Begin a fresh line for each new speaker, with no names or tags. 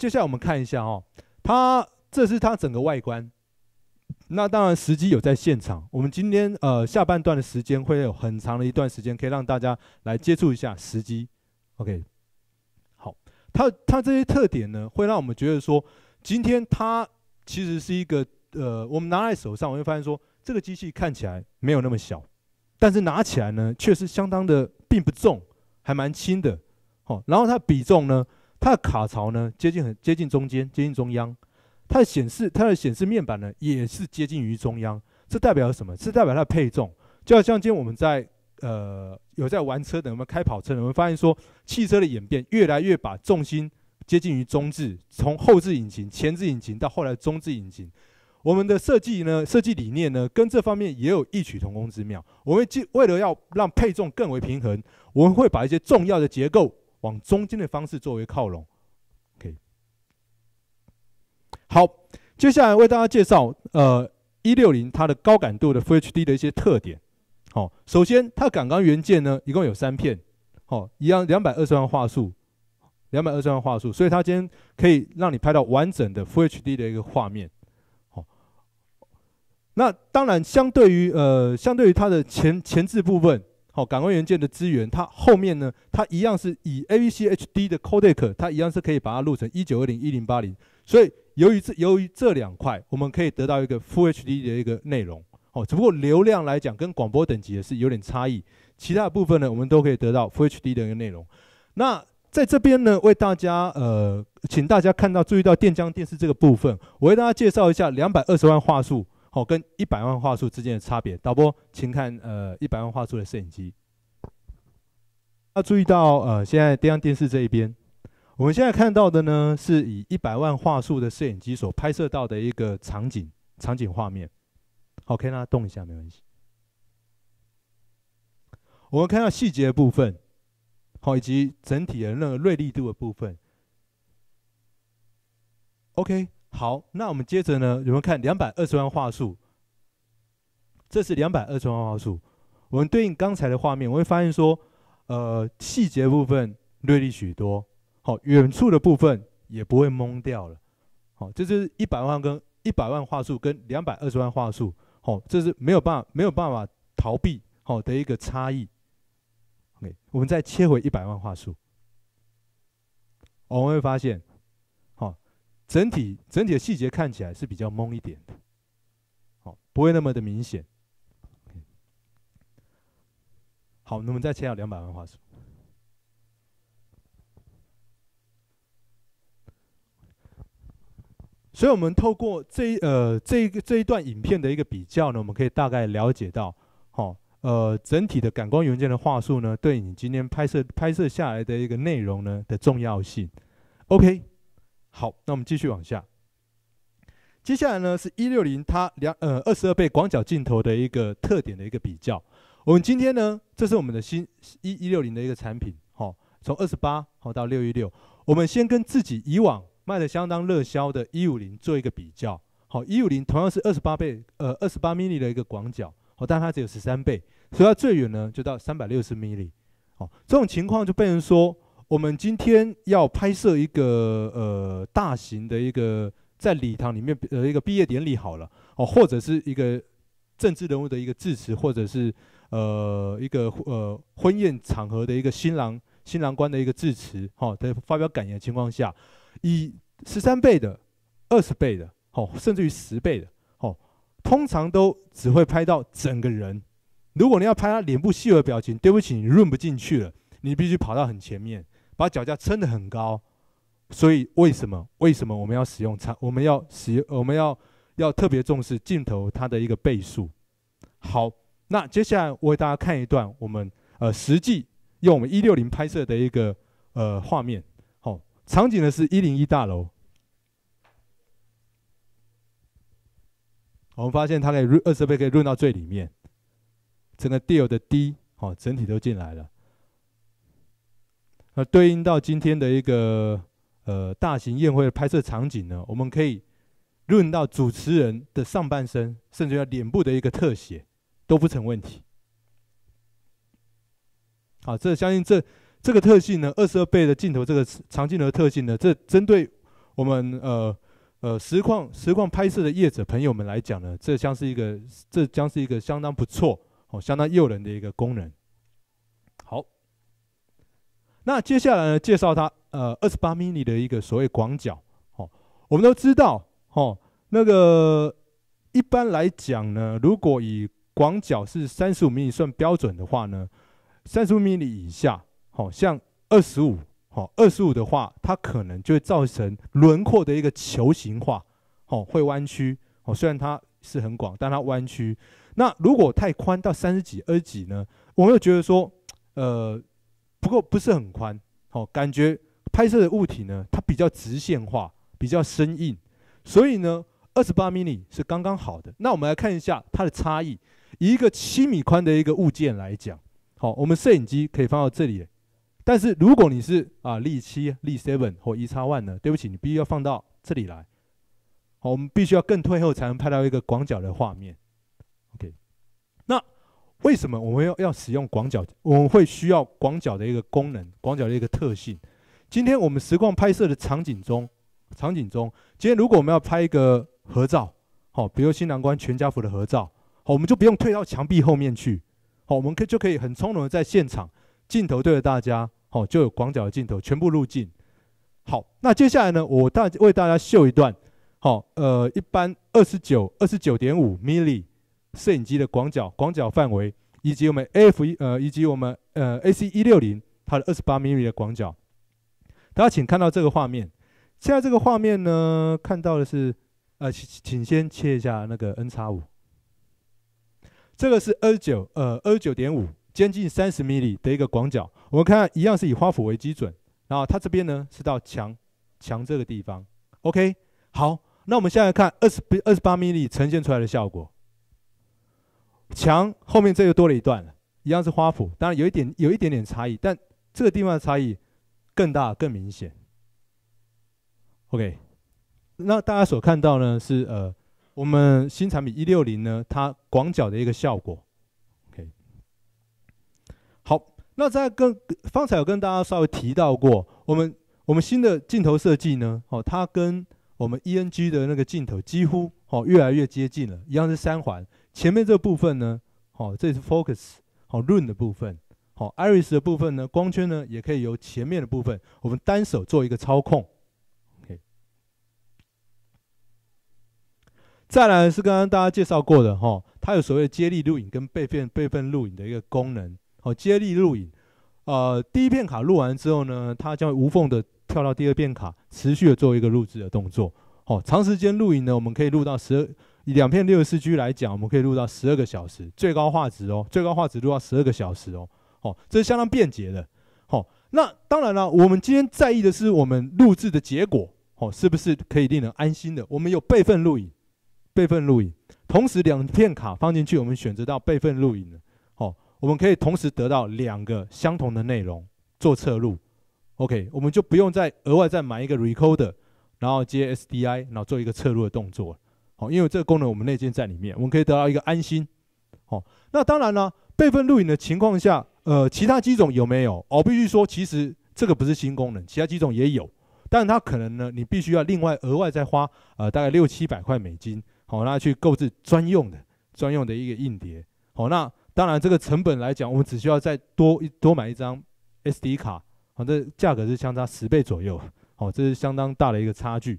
接下来我们看一下哦，它这是它整个外观。那当然，时机有在现场。我们今天呃下半段的时间会有很长的一段时间，可以让大家来接触一下时机。OK，好，它它这些特点呢，会让我们觉得说，今天它其实是一个呃，我们拿在手上，我会发现说，这个机器看起来没有那么小，但是拿起来呢，却是相当的并不重，还蛮轻的。好，然后它比重呢，它的卡槽呢接近很接近中间，接近中央。它的显示，它的显示面板呢，也是接近于中央。这代表什么？是代表它的配重。就好像今天我们在呃有在玩车的，我们开跑车的，我们发现说，汽车的演变越来越把重心接近于中置，从后置引擎、前置引擎到后来中置引擎。我们的设计呢，设计理念呢，跟这方面也有异曲同工之妙。我们为为了要让配重更为平衡，我们会把一些重要的结构往中间的方式作为靠拢。好，接下来为大家介绍，呃，一六零它的高感度的 Full HD 的一些特点。好，首先它感光元件呢，一共有三片，好，一样两百二十万画素，两百二十万画素，所以它今天可以让你拍到完整的 Full HD 的一个画面。好，那当然，相对于呃，相对于它的前前置部分，好，感光元件的资源，它后面呢，它一样是以 AVC HD 的 Codec，它一样是可以把它录成一九二零一零八零，所以。由于这由于这两块，我们可以得到一个 Full HD 的一个内容，哦，只不过流量来讲跟广播等级也是有点差异，其他的部分呢，我们都可以得到 Full HD 的一个内容。那在这边呢，为大家呃，请大家看到注意到电浆电视这个部分，我为大家介绍一下两百二十万画素，好，跟一百万画素之间的差别。导播，请看呃一百万画素的摄影机，要注意到呃现在电电视这一边。我们现在看到的呢，是以一百万画素的摄影机所拍摄到的一个场景场景画面。好，可以让它动一下，没关系。我们看到细节的部分，好，以及整体的那个锐利度的部分。OK，好，那我们接着呢，有没有看两百二十万画素？这是两百二十万画素。我们对应刚才的画面，我会发现说，呃，细节部分锐利许多。好，远处的部分也不会蒙掉了。好，这是一百万跟一百万画素跟两百二十万画素，好，这是没有办法没有办法逃避好的一个差异。OK，我们再切回一百万画素，我们会发现，整体整体的细节看起来是比较蒙一点的，好，不会那么的明显。好，那我们再切到两百万画素。所以，我们透过这呃这一个这一段影片的一个比较呢，我们可以大概了解到，好，呃，整体的感光元件的话术呢，对你今天拍摄拍摄下来的一个内容呢的重要性。OK，好，那我们继续往下。接下来呢是一六零它两呃二十二倍广角镜头的一个特点的一个比较。我们今天呢，这是我们的新一一六零的一个产品，好，从二十八好到六一六，我们先跟自己以往。卖的相当热销的一五零做一个比较，好，一五零同样是二十八倍，呃，二十八 m 米的一个广角，好，但它只有十三倍，所以它最远呢就到三百六十 m 米，好，这种情况就被人说，我们今天要拍摄一个呃大型的一个在礼堂里面呃一个毕业典礼好了，哦，或者是一个政治人物的一个致辞，或者是呃一个呃婚宴场合的一个新郎新郎官的一个致辞，好，在发表感言的情况下。以十三倍的、二十倍的，哦，甚至于十倍的，哦，通常都只会拍到整个人。如果你要拍他脸部细微表情，对不起，你润不进去了，你必须跑到很前面，把脚架撑得很高。所以为什么？为什么我们要使用长？我们要使？我们要要特别重视镜头它的一个倍数。好，那接下来我给大家看一段我们呃实际用我们一六零拍摄的一个呃画面。好场景呢是一零一大楼，我们发现它可以润二十倍，可以润到最里面，整个 deal 的 D 哦，整体都进来了。对应到今天的一个呃大型宴会的拍摄场景呢，我们可以论到主持人的上半身，甚至要脸部的一个特写都不成问题。好，这相信这。这个特性呢，二十二倍的镜头，这个长镜头特性呢，这针对我们呃呃实况实况拍摄的业者朋友们来讲呢，这将是一个这将是一个相当不错哦，相当诱人的一个功能。那接下来呢，介绍它呃二十八 mm 的一个所谓广角。哦，我们都知道哦，那个一般来讲呢，如果以广角是三十五 mm 算标准的话呢，三十五 mm 以下，好像二十五。好，二十五的话，它可能就会造成轮廓的一个球形化，哦，会弯曲。哦，虽然它是很广，但它弯曲。那如果太宽到三十几、二十几呢？我们又觉得说，呃，不过不是很宽。好，感觉拍摄的物体呢，它比较直线化，比较生硬。所以呢，二十八 m 是刚刚好的。那我们来看一下它的差异。以一个七米宽的一个物件来讲，好，我们摄影机可以放到这里。但是如果你是啊力七、力 seven 或一叉 one 呢？对不起，你必须要放到这里来。好，我们必须要更退后才能拍到一个广角的画面。OK，那为什么我们要要使用广角？我们会需要广角的一个功能，广角的一个特性。今天我们实况拍摄的场景中，场景中，今天如果我们要拍一个合照，好，比如新郎官全家福的合照，好，我们就不用退到墙壁后面去，好，我们可就可以很从容的在现场，镜头对着大家。好，就有广角的镜头，全部入镜。好，那接下来呢，我大为大家秀一段。好，呃，一般二十九、二十九点五 mm 摄影机的广角广角范围，以及我们 AF 一呃，以及我们呃 AC 一六零它的二十八 mm 的广角。大家请看到这个画面。现在这个画面呢，看到的是，呃，请请先切一下那个 N 叉五。这个是二十九呃二十九点五。接近三十 m 的一个广角，我们看一样是以花圃为基准，然后它这边呢是到墙墙这个地方，OK，好，那我们现在看二十二十八 m 呈现出来的效果，墙后面这又多了一段了，一样是花圃，当然有一点有一点点差异，但这个地方的差异更大更明显，OK，那大家所看到呢是呃我们新产品一六零呢它广角的一个效果。OK，好那在跟方才有跟大家稍微提到过，我们我们新的镜头设计呢，哦，它跟我们 E N G 的那个镜头几乎哦越来越接近了，一样是三环。前面这部分呢，哦，这是 focus 好润的部分，好 iris 的部分呢，光圈呢也可以由前面的部分我们单手做一个操控。OK，再来是刚刚大家介绍过的哈，它有所谓接力录影跟备份备份录影的一个功能。好，接力录影，呃，第一片卡录完之后呢，它将会无缝的跳到第二片卡，持续的做一个录制的动作。好，长时间录影呢，我们可以录到十二，两片六十四 G 来讲，我们可以录到十二个小时，最高画质哦，最高画质录到十二个小时哦。好，这是相当便捷的。好，那当然了，我们今天在意的是我们录制的结果，好，是不是可以令人安心的？我们有备份录影，备份录影，同时两片卡放进去，我们选择到备份录影了。我们可以同时得到两个相同的内容做侧录，OK，我们就不用再额外再买一个 recorder，然后接 SDI，然后做一个侧录的动作。好，因为这个功能我们内建在里面，我们可以得到一个安心。好，那当然呢，备份录影的情况下，呃，其他机种有没有？我必须说，其实这个不是新功能，其他机种也有，但它可能呢，你必须要另外额外再花呃大概六七百块美金，好，那去购置专用的专用的一个硬碟。好，那。当然，这个成本来讲，我们只需要再多一多买一张 SD 卡，好，这价格是相差十倍左右，好，这是相当大的一个差距。